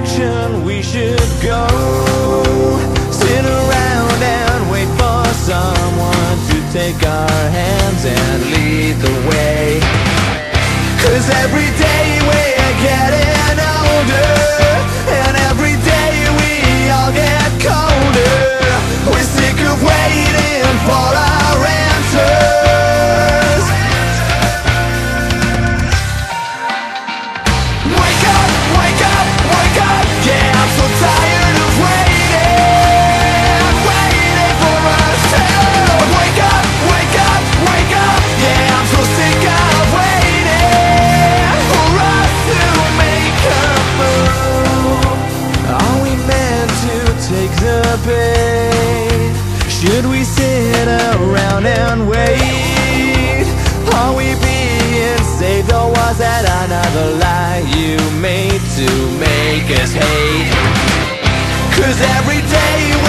direction we should go. Sit around and wait for someone to take our hand. anticipate? Should we sit around and wait? Are we being saved or was that another lie you made to make us hate? Cause every day